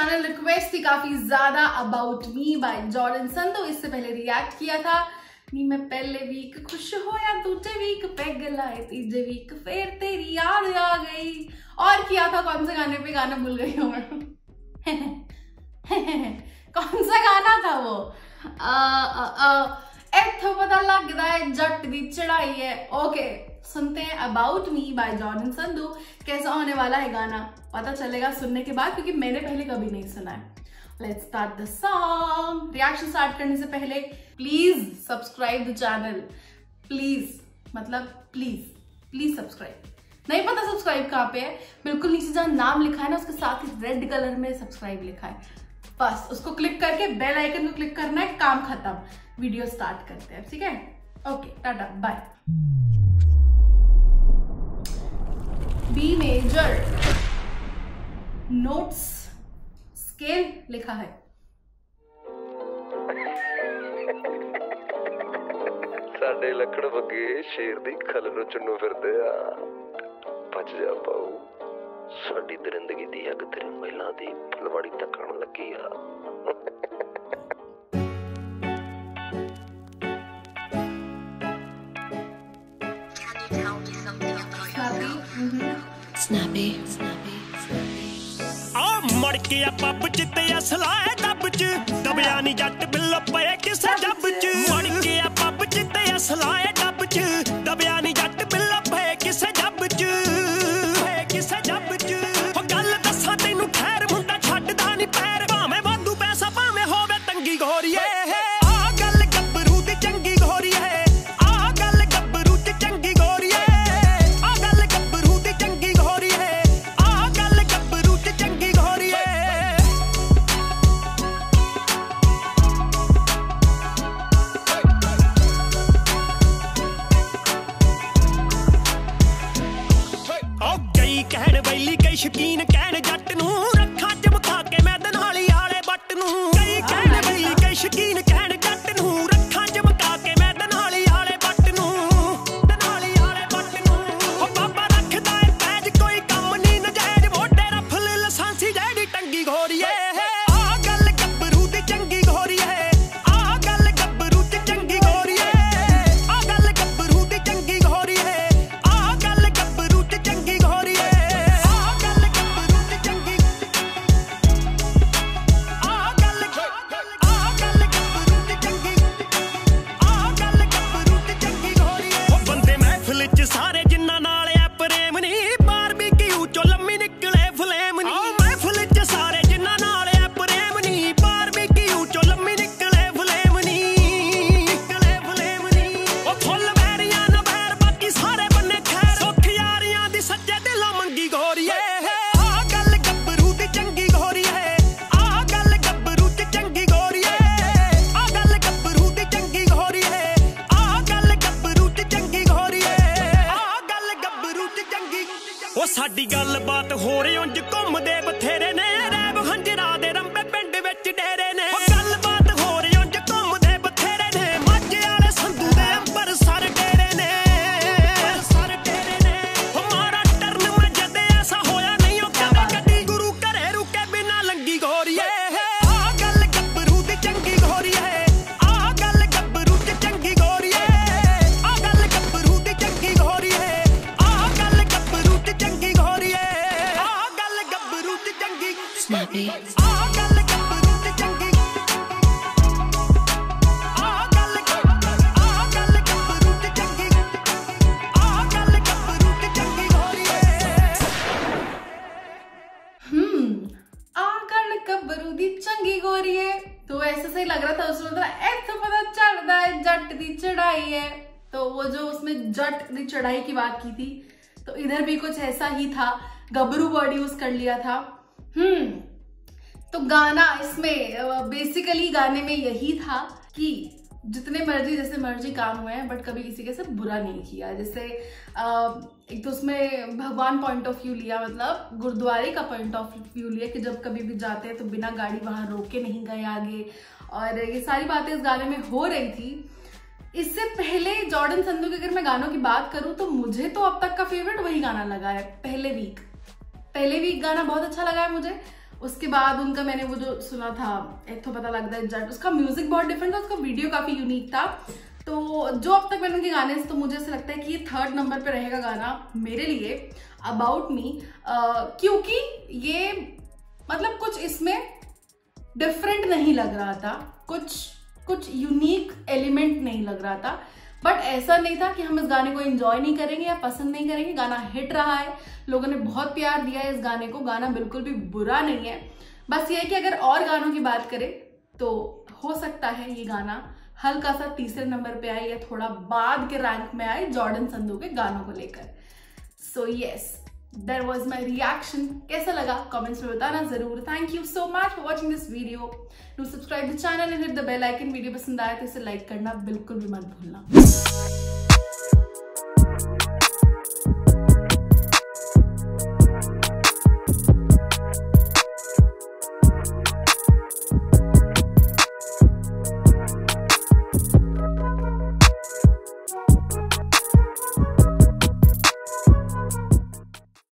Channel request थी काफ़ी ज़्यादा about me by Jordan Sandhu इससे पहले रिएक्ट किया था। नी मैं पहले वीक खुश होया, दूजे वीक पैग लाए, तीजे वीक फिर तेरी याद आ गई। और किया था, कौन से गाने पे गाना भूल गई हूँ कौन सा गाना था वो? इतो पता लगता है, जट की चढ़ाई है। ओके सुनते हैं about me by Jordan Sandhu कैसा होने वाला है गाना? पता चलेगा सुनने के बाद, क्योंकि मैंने पहले कभी नहीं सुना है। Let's start the song reaction start करने से पहले please subscribe the channel please मतलब प्लीज़ प्लीज़ सब्सक्राइब नहीं पता सब्सक्राइब कहाँ पे है। बिल्कुल नीचे जहाँ नाम लिखा है ना, उसके साथ ही रेड कलर में सब्सक्राइब लिखा है। बस, उसको क्लिक करके बेल आइकन को क्लिक करना है, काम खत्म. वीडियो स्टार्ट करते हैं, ठीक है? Okay tata bye B major notes scale लिखा है ਸਾਡੇ ਲੱਕੜ ਵਗੇ ਸ਼ੇਰ ਦੀ ਖਲ ਨੂੰ ਚੁੰਨੂ ਫਿਰਦੇ ਆ ਬਚ ਜਾ ਪਾਉ ਸਾਡੀ ਦਰਿੰਦਗੀ ਦੀ ਅੱਗ ਤੇਰੇ ਮਹਿਲਾ ਦੀ ਫਲਵਾੜੀ ਤੱਕਣ ਲੱਗੀ ਆ Snappy, snappy, ਆ ਮੜ ਕੇ ਆ ਪੱਬ ਚ ਤੇ ਅਸਲਾ ਹੈ ਡੱਬ ਚ। ਦਬਿਆ ਨਹੀਂ ਜੱਟ ਬਿੱਲ ਪਏ ਕਿਸੇ ਜੱਬ ਚ। ਮੜ ਕੇ ਆ ਪੱਬ ਚ ਤੇ ਅਸਲਾ ਹੈ ਡੱਬ ਚ। ਦਬਿਆ ਸ਼ਕੀਨ ਕਹਿਣ ਜੱਟ ਉਹ ਸਾਡੀ ਗੱਲਬਾਤ ਹੋ ਰਹੀ ਉਂਝ ਘੁੰਮਦੇ ਬਥੇਰੇ ਨੇ दी चंगी गोरी है तो ऐसे सही लग रहा था उसमें तो ऐसा पता चढ़ता है जट दी चढ़ाई है तो वो जो उसमें जट दी चढ़ाई की बात की थी तो इधर भी कुछ ऐसा ही था गबरू वर्ड यूज़ कर लिया था हम्म तो गाना इसमें बेसिकली गाने में यही था कि जितने मर्ज़ी जैसे मर्ज़ी काम हुए हैं बट कभी किसी के साथ बुरा नहीं किया। जैसे एक तो उसमें भगवान पॉइंट ऑफ़ व्यू लिया मतलब गुरुद्वारे का पॉइंट ऑफ़ व्यू लिया कि जब कभी भी जाते हैं तो बिना गाड़ी वहाँ रोक के नहीं गए आगे। और ये सारी बातें इस गाने में हो रही थी। इससे पहले जॉर्डन संधू के अगर मैं गानों की बात करूँ तो मुझे तो अब तक का फेवरेट वही गाना लगा है, पहले वीक पहले वीक गाना बहुत अच्छा लगा है मुझे। उसके बाद उनका मैंने वो जो सुना था, एक तो पता लगता है जट उसका म्यूज़िक बहुत डिफरेंट था, उसका वीडियो काफ़ी यूनिक था। तो जो अब तक मैंने उनके गाने तो मुझे ऐसा लगता है कि ये थर्ड नंबर पे रहेगा गाना मेरे लिए अबाउट मी क्योंकि ये मतलब कुछ इसमें डिफरेंट नहीं लग रहा था, कुछ कुछ यूनिक एलिमेंट नहीं लग रहा था। बट ऐसा नहीं था कि हम इस गाने को एंजॉय नहीं करेंगे या पसंद नहीं करेंगे। गाना हिट रहा है। लोगों ने बहुत प्यार दिया है इस गाने को। गाना बिल्कुल भी बुरा नहीं है। बस ये कि अगर और गानों की बात करें तो हो सकता है ये गाना हल्का सा तीसरे नंबर पे आए या थोड़ा बाद के रैंक में आए जॉर्डन संधू के गानों को लेकर। So yes there was my reaction कैसा लगा? कॉमेंट्स में बताना ज़रूर। Thank you so much for watching this video to subscribe the channel and hit the bell icon video पसंद आया तो इसे लाइक करना बिल्कुल भी मत भूलना।